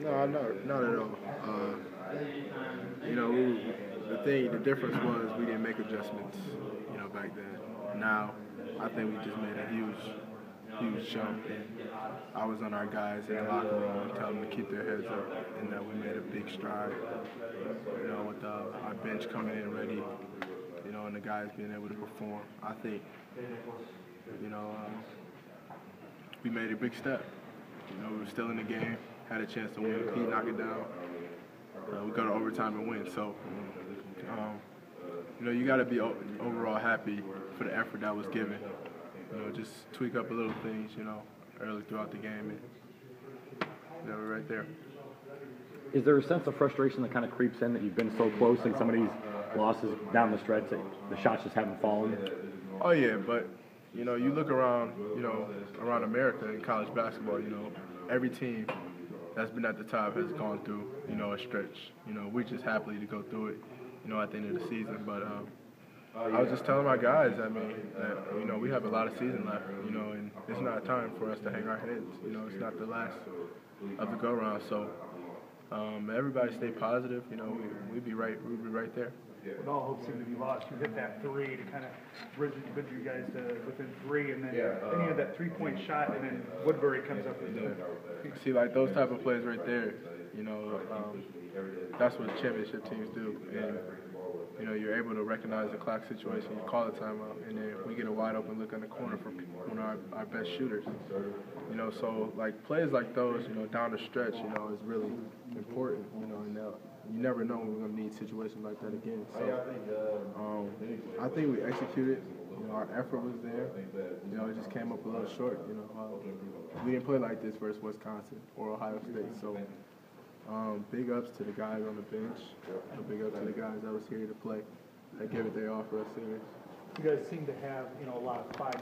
No, not, not at all. Uh, you know, we, the thing, the difference was we didn't make adjustments, you know, back then. Now, I think we just made a huge, huge jump. And I was on our guys in the locker room telling them to keep their heads up and that we made a big stride, you know, with uh, our bench coming in ready, you know, and the guys being able to perform. I think, you know, um, we made a big step. You know, we were still in the game, had a chance to win. Pete knocked it down. Uh, we go to overtime and win. So, um, you know, you got to be o- overall happy for the effort that was given. You know, just tweak up a little things, you know, early throughout the game, and you know, we're right there. Is there a sense of frustration that kind of creeps in that you've been so close and some of these losses down the stretch that the shots just haven't fallen? Oh yeah, but you know, you look around, you know, around America in college basketball, you know, every team that's been at the top has gone through, you know, a stretch. You know, we're just happily to go through it, you know, at the end of the season. But um, I was just telling my guys, I mean, that you know, we have a lot of season left, you know, and it's not time for us to hang our heads. You know, it's not the last of the go round. So um, everybody stay positive. You know, we we be right, we'll be right there. With all hope seemed to be lost, you hit that three to kind of bridge, bridge you guys to within three, and then, then you had that three-point shot, and then Woodbury comes up with the. See, like those type of plays right there, you know, um, that's what championship teams do. And, you know, you're able to recognize the clock situation, you call a timeout, and then we get a wide open look in the corner from one of our, our best shooters. You know, so like plays like those, you know, down the stretch, you know, is really important, you know, and uh, you never know when we're to need situations like that again. So um, I think we executed. You know, our effort was there. You know, it just came up a little short. You know, uh, we didn't play like this versus Wisconsin or Ohio State. So, um, big ups to the guys on the bench. You big ups to the guys that was here to play. That gave it their all for us series. You guys seem to have, you know, a lot of five